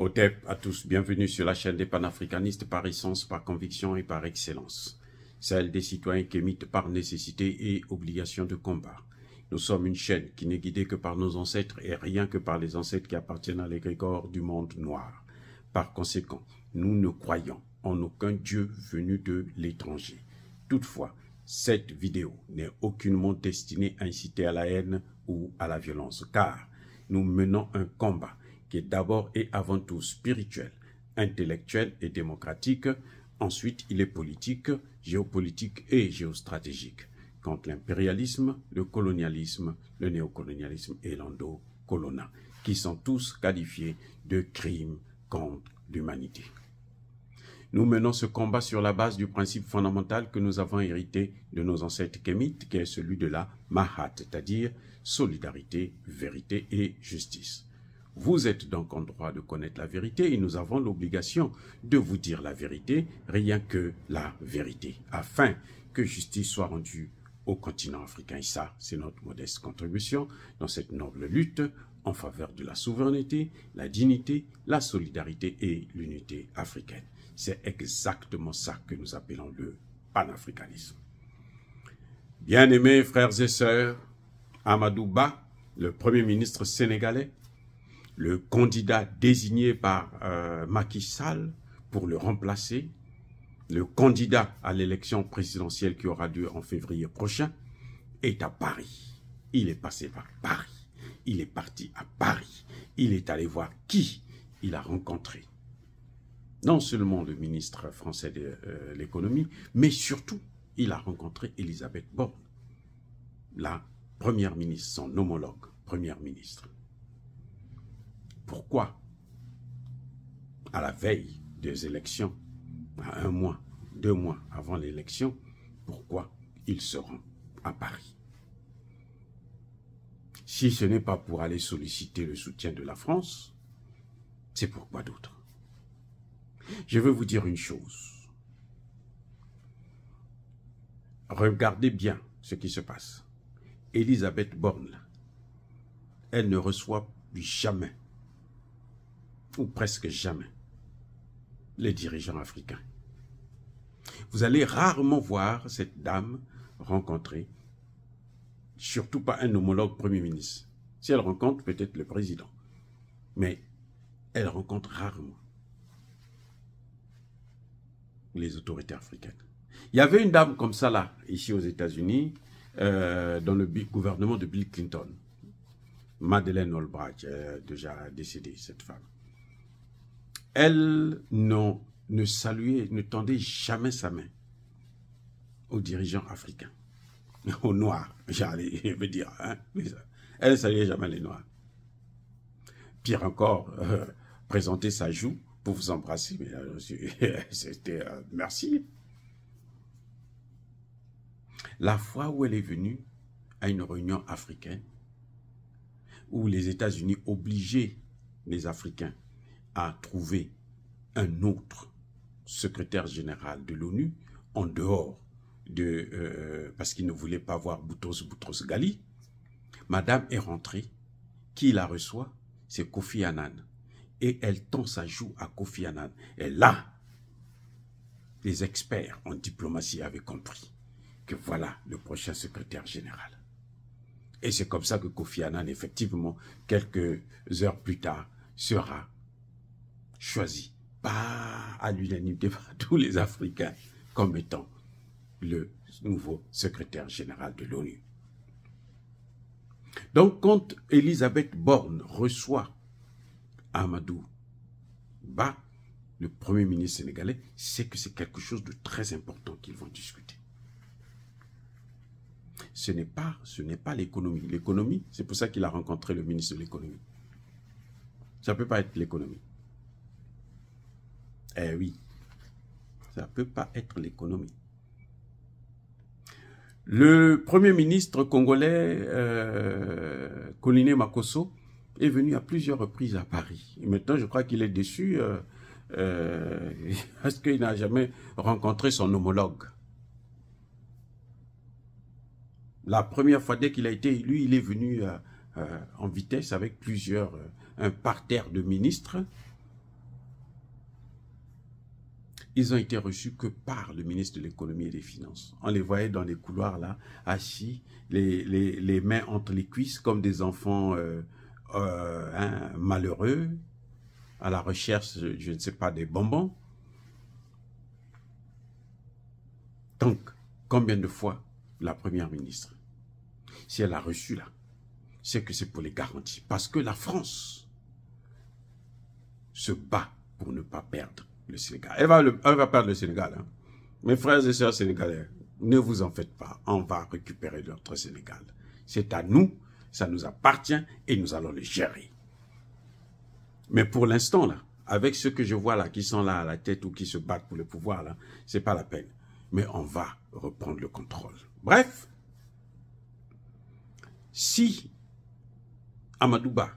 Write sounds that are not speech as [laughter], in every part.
OTEP à tous, bienvenue sur la chaîne des panafricanistes par essence, par conviction et par excellence. Celle des citoyens qui émitent par nécessité et obligation de combat. Nous sommes une chaîne qui n'est guidée que par nos ancêtres et rien que par les ancêtres qui appartiennent à l'égrégore du monde noir. Par conséquent, nous ne croyons en aucun Dieu venu de l'étranger. Toutefois, cette vidéo n'est aucunement destinée à inciter à la haine ou à la violence, car nous menons un combat qui est d'abord et avant tout spirituel, intellectuel et démocratique. Ensuite, il est politique, géopolitique et géostratégique contre l'impérialisme, le colonialisme, le néocolonialisme et l'endocolona, qui sont tous qualifiés de crimes contre l'humanité. Nous menons ce combat sur la base du principe fondamental que nous avons hérité de nos ancêtres kémites, qui est celui de la Mahat, c'est-à-dire solidarité, vérité et justice. Vous êtes donc en droit de connaître la vérité et nous avons l'obligation de vous dire la vérité, rien que la vérité, afin que justice soit rendue au continent africain. Et ça, c'est notre modeste contribution dans cette noble lutte en faveur de la souveraineté, la dignité, la solidarité et l'unité africaine. C'est exactement ça que nous appelons le panafricanisme. Bien-aimés frères et sœurs, Amadou Ba, le Premier ministre sénégalais, le candidat désigné par euh, Macky Sall pour le remplacer, le candidat à l'élection présidentielle qui aura lieu en février prochain, est à Paris. Il est passé par Paris. Il est parti à Paris. Il est allé voir qui il a rencontré. Non seulement le ministre français de euh, l'économie, mais surtout, il a rencontré Elisabeth Borne, la première ministre, son homologue première ministre. Pourquoi, à la veille des élections, à un mois, deux mois avant l'élection, pourquoi il se à Paris? Si ce n'est pas pour aller solliciter le soutien de la France, c'est pourquoi d'autre? Je veux vous dire une chose. Regardez bien ce qui se passe. Elisabeth Borne, elle ne reçoit jamais ou presque jamais les dirigeants africains. Vous allez rarement voir cette dame rencontrer, surtout pas un homologue Premier ministre. Si elle rencontre peut-être le président, mais elle rencontre rarement les autorités africaines. Il y avait une dame comme ça là, ici aux États-Unis, euh, dans le gouvernement de Bill Clinton. Madeleine Albright, déjà décédée, cette femme elle ne saluait, ne tendait jamais sa main aux dirigeants africains, [laughs] aux Noirs, j'allais [laughs] dire. Hein, elle ne saluait jamais les Noirs. Pire encore, euh, présenter sa joue pour vous embrasser, euh, [laughs] c'était euh, merci. La fois où elle est venue à une réunion africaine, où les États-Unis obligeaient les Africains à trouver un autre secrétaire général de l'ONU en dehors de... Euh, parce qu'il ne voulait pas voir Boutros Boutros Ghali. Madame est rentrée. Qui la reçoit? C'est Kofi Annan. Et elle tend sa joue à Kofi Annan. Et là, les experts en diplomatie avaient compris que voilà le prochain secrétaire général. Et c'est comme ça que Kofi Annan, effectivement, quelques heures plus tard, sera choisi pas à l'unanimité [laughs] par tous les Africains comme étant le nouveau secrétaire général de l'ONU. Donc quand Elisabeth Borne reçoit Amadou Ba, le premier ministre sénégalais, c'est que c'est quelque chose de très important qu'ils vont discuter. Ce n'est pas, ce n'est pas l'économie. L'économie, c'est pour ça qu'il a rencontré le ministre de l'économie. Ça ne peut pas être l'économie. Eh oui, ça ne peut pas être l'économie. Le premier ministre congolais, euh, Makoso, est venu à plusieurs reprises à Paris. Maintenant, je crois qu'il est déçu euh, euh, [laughs] parce qu'il n'a jamais rencontré son homologue. La première fois, dès qu'il a été élu, il est venu euh, en vitesse avec plusieurs, un parterre de ministres ils ont été reçus que par le ministre de l'économie et des finances. On les voyait dans les couloirs là, assis, les, les, mains entre les cuisses comme des enfants euh, euh, hein, malheureux, à la recherche, je ne sais pas, des bonbons. Donc, combien de fois la première ministre, si elle a reçu là, c'est que c'est pour les garanties. Parce que la France se bat pour ne pas perdre le Sénégal. Elle va, perdre le Sénégal. Hein. Mes frères et sœurs sénégalais, ne vous en faites pas. On va récupérer notre Sénégal. C'est à nous, ça nous appartient et nous allons le gérer. Mais pour l'instant, avec ceux que je vois là, qui sont là à la tête ou qui se battent pour le pouvoir, là, c'est pas la peine. Mais on va reprendre le contrôle. Bref, si Amadouba,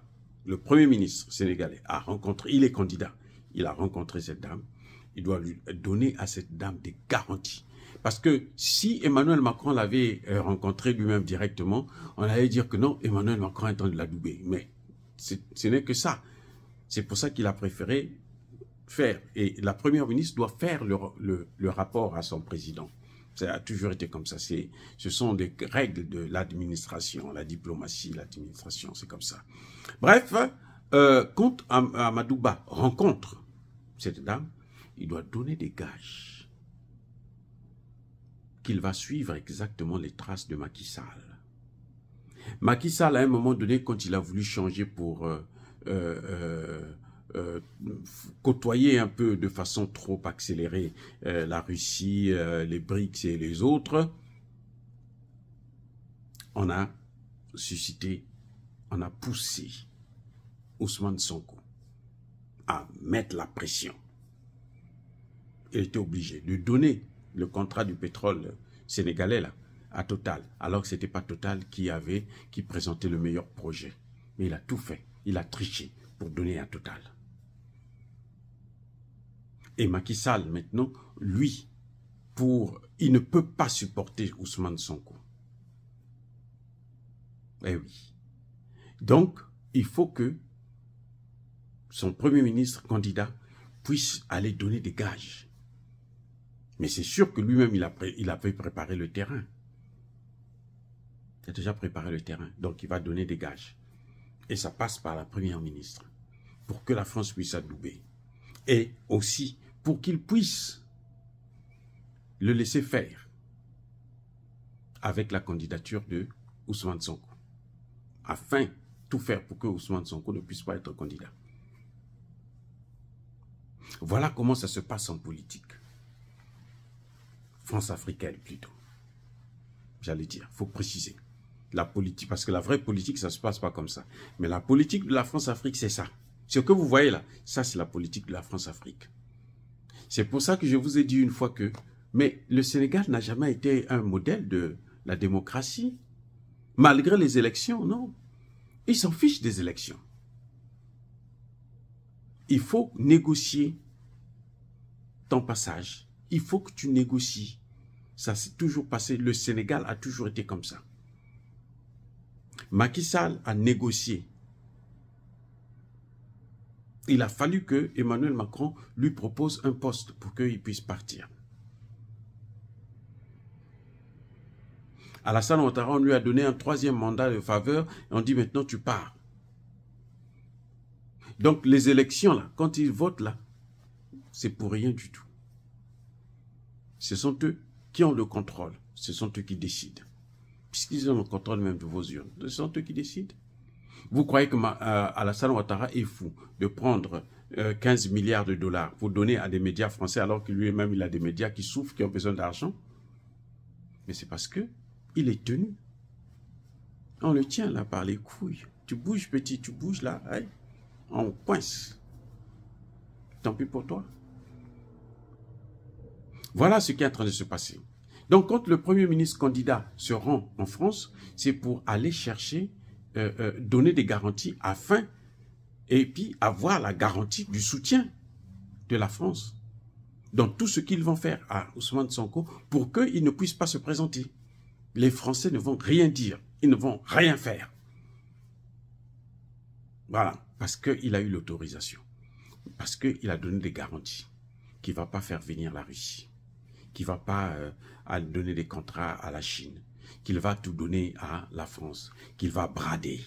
le premier ministre sénégalais, a rencontré, il est candidat, il a rencontré cette dame, il doit lui donner à cette dame des garanties. Parce que si Emmanuel Macron l'avait euh, rencontré lui-même directement, on allait dire que non, Emmanuel Macron est en train de la doubler. Mais ce n'est que ça. C'est pour ça qu'il a préféré faire. Et la première ministre doit faire le, rapport à son président. Ça a toujours été comme ça. Ce sont des règles de l'administration, la diplomatie, l'administration, c'est comme ça. Bref, euh, quand Amadouba rencontre cette dame, il doit donner des gages qu'il va suivre exactement les traces de Macky Sall. Macky Sall, à un moment donné, quand il a voulu changer pour euh, euh, euh, côtoyer un peu de façon trop accélérée la Russie, les BRICS et les autres, on a suscité, on a poussé Ousmane Sonko à mettre la pression. Il était obligé de donner le contrat du pétrole sénégalais à Total, alors que ce n'était pas Total qui avait, qui présentait le meilleur projet. Mais il a tout fait, il a triché pour donner à Total. Et Macky Sall, maintenant, lui, pour, il ne peut pas supporter Ousmane Sonko. Eh oui. Donc, il faut que son premier ministre candidat puisse aller donner des gages. Mais c'est sûr que lui-même, il, a, avait préparé le terrain. Il a déjà préparé le terrain. Donc, il va donner des gages. Et ça passe par la première ministre. Pour que la France puisse adouber. Et aussi, pour qu'il puisse le laisser faire avec la candidature de Ousmane Sonko. Afin tout faire pour que Ousmane Sonko ne puisse pas être candidat. Voilà comment ça se passe en politique. France africaine plutôt. J'allais dire, il faut préciser. La politique, parce que la vraie politique, ça ne se passe pas comme ça. Mais la politique de la France-Afrique, c'est ça. Ce que vous voyez là, ça c'est la politique de la France-Afrique. C'est pour ça que je vous ai dit une fois que, mais le Sénégal n'a jamais été un modèle de la démocratie. Malgré les élections, non. Ils s'en fichent des élections il faut négocier ton passage. Il faut que tu négocies. Ça s'est toujours passé. Le Sénégal a toujours été comme ça. Macky Sall a négocié. Il a fallu que Emmanuel Macron lui propose un poste pour qu'il puisse partir. Alassane Ouattara, on lui a donné un troisième mandat de faveur et on dit maintenant tu pars. Donc les élections, là, quand ils votent, là, c'est pour rien du tout. Ce sont eux qui ont le contrôle. Ce sont eux qui décident. Puisqu'ils ont le contrôle même de vos urnes. Ce sont eux qui décident. Vous croyez que euh, Alassane Ouattara est fou de prendre 15 euh, milliards de dollars pour donner à des médias français alors que lui-même il a des médias qui souffrent, qui ont besoin d'argent? Mais c'est parce que il est tenu. On le tient là par les couilles. Tu bouges petit, tu bouges là on coince. Tant pis pour toi. Voilà ce qui est en train de se passer. Donc, quand le Premier ministre candidat se rend en France, c'est pour aller chercher, euh, euh, donner des garanties afin, et puis avoir la garantie du soutien de la France dans tout ce qu'ils vont faire à Ousmane Sonko pour qu'il ne puisse pas se présenter. Les Français ne vont rien dire, ils ne vont rien faire. Voilà parce qu'il a eu l'autorisation, parce qu'il a donné des garanties. qui ne va pas faire venir la Russie, qui ne va pas euh, donner des contrats à la Chine, qu'il va tout donner à la France, qu'il va brader.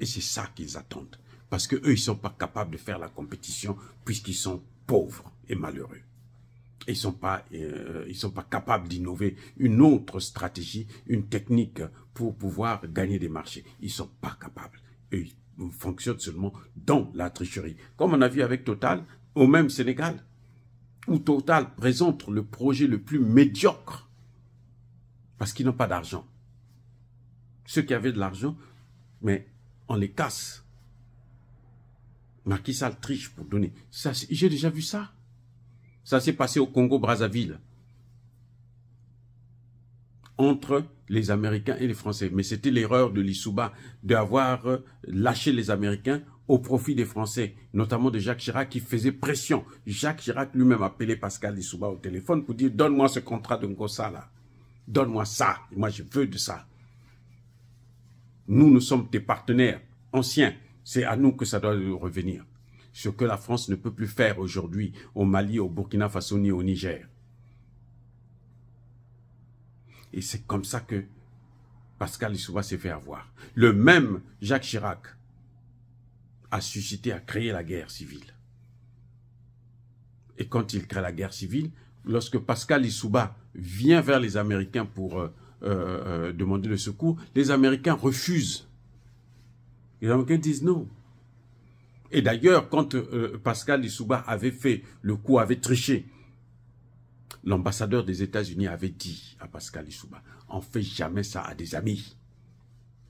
Et c'est ça qu'ils attendent. Parce qu'eux, ils ne sont pas capables de faire la compétition puisqu'ils sont pauvres et malheureux. Ils ne sont, pas, euh, sont pas capables d'innover une autre stratégie, une technique pour pouvoir gagner des marchés. Ils ne sont pas capables. Eux, ils fonctionnent seulement dans la tricherie. Comme on a vu avec Total, au même Sénégal, où Total présente le projet le plus médiocre parce qu'ils n'ont pas d'argent. Ceux qui avaient de l'argent, mais on les casse. Macky Sall triche pour donner. J'ai déjà vu ça. Ça s'est passé au Congo-Brazzaville. Entre les Américains et les Français. Mais c'était l'erreur de l'Issouba d'avoir lâché les Américains au profit des Français, notamment de Jacques Chirac qui faisait pression. Jacques Chirac lui-même appelait Pascal Lissouba au téléphone pour dire donne-moi ce contrat de Ngossa là. Donne-moi ça. Moi je veux de ça. Nous, nous sommes tes partenaires anciens. C'est à nous que ça doit revenir. Ce que la France ne peut plus faire aujourd'hui au Mali, au Burkina Faso ni au Niger. Et c'est comme ça que Pascal Lissouba s'est fait avoir. Le même Jacques Chirac a suscité, a créé la guerre civile. Et quand il crée la guerre civile, lorsque Pascal Lissouba vient vers les Américains pour euh, euh, demander le secours, les Américains refusent. Les Américains disent non. Et d'ailleurs, quand euh, Pascal Lissouba avait fait le coup, avait triché, l'ambassadeur des États-Unis avait dit à Pascal Lissouba, on fait jamais ça à des amis.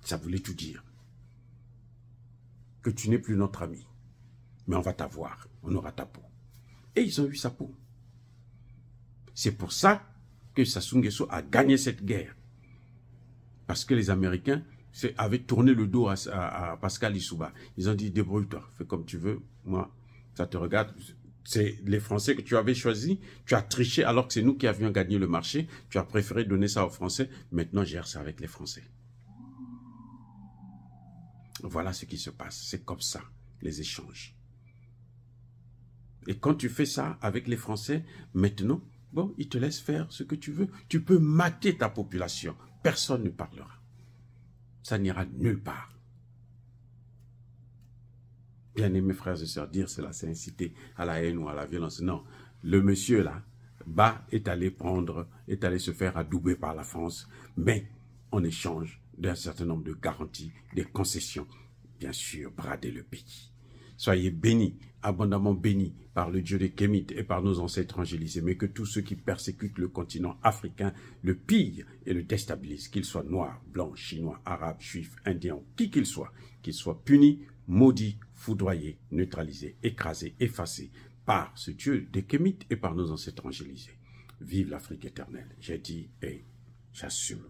Ça voulait tout dire. Que tu n'es plus notre ami. Mais on va t'avoir, on aura ta peau. Et ils ont eu sa peau. C'est pour ça que Sassou a gagné cette guerre. Parce que les Américains avaient tourné le dos à, Pascal Lissouba. Ils ont dit, débrouille-toi, fais comme tu veux. Moi, ça te regarde c'est les Français que tu avais choisis, tu as triché alors que c'est nous qui avions gagné le marché, tu as préféré donner ça aux Français, maintenant gère ça avec les Français. Voilà ce qui se passe, c'est comme ça, les échanges. Et quand tu fais ça avec les Français, maintenant, bon, ils te laissent faire ce que tu veux. Tu peux mater ta population, personne ne parlera. Ça n'ira nulle part bien aimés frères et sœurs, dire cela, c'est inciter à la haine ou à la violence. Non, le monsieur là, bas, est allé prendre, est allé se faire adouber par la France, mais en échange d'un certain nombre de garanties, des concessions, bien sûr, brader le pays. Soyez bénis, abondamment bénis par le Dieu des Kémites et par nos ancêtres angélisés, mais que tous ceux qui persécutent le continent africain le pillent et le déstabilisent, qu'ils soient noirs, blancs, chinois, arabes, juifs, indiens, qui qu'ils soient, qu'ils soient punis, maudits, foudroyé, neutralisé, écrasé, effacé par ce Dieu des Kémites et par nos ancêtres angélisés. Vive l'Afrique éternelle. J'ai dit et j'assume.